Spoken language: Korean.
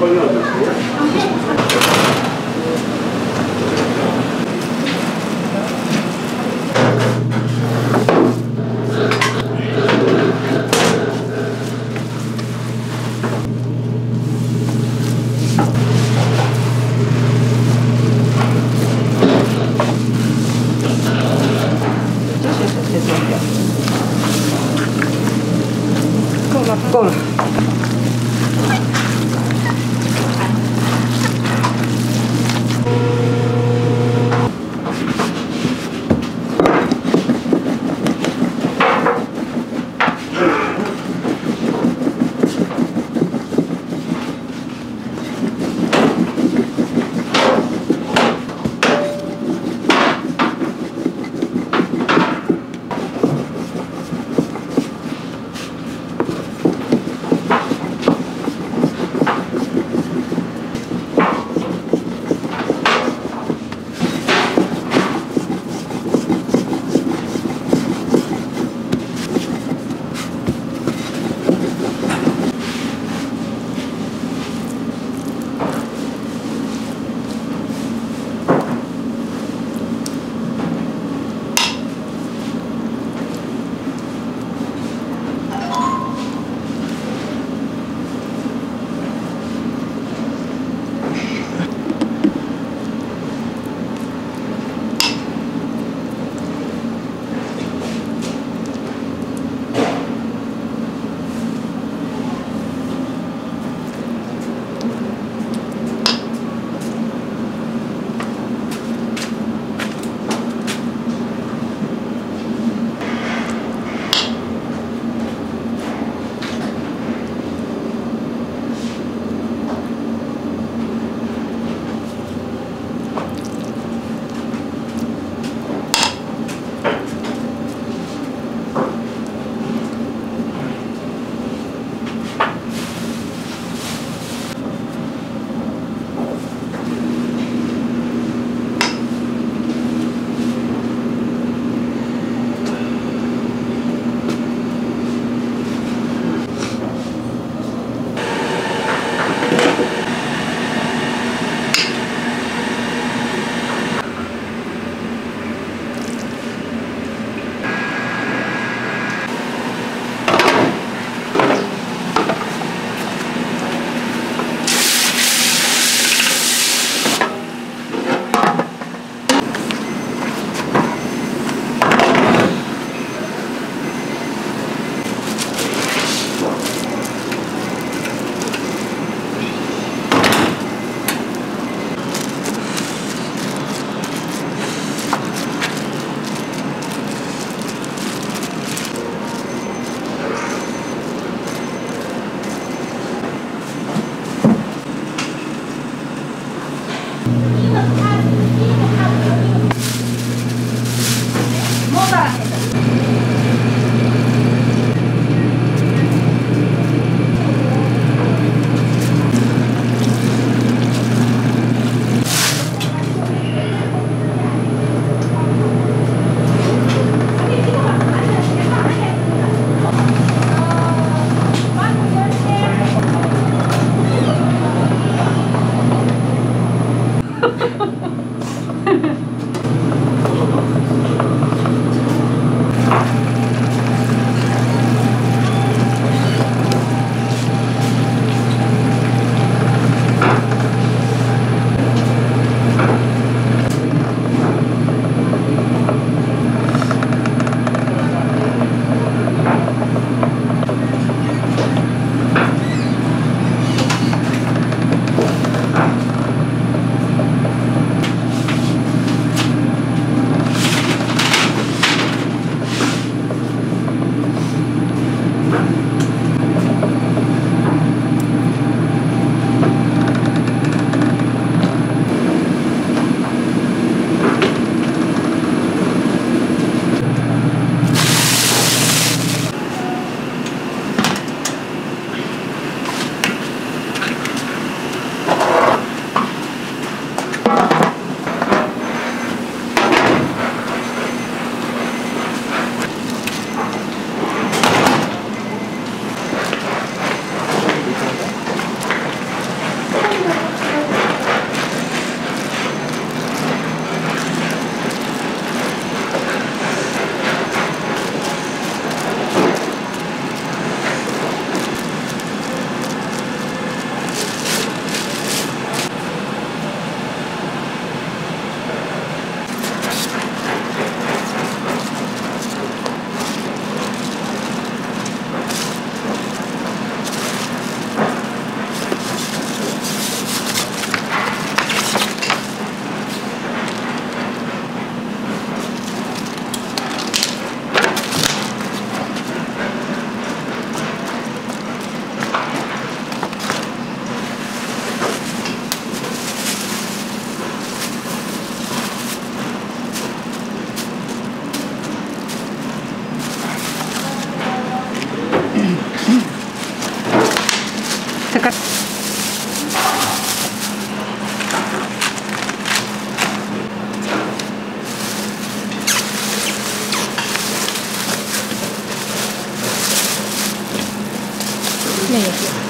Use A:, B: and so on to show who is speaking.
A: 빨리 안 됐어?
B: Cola, 那个字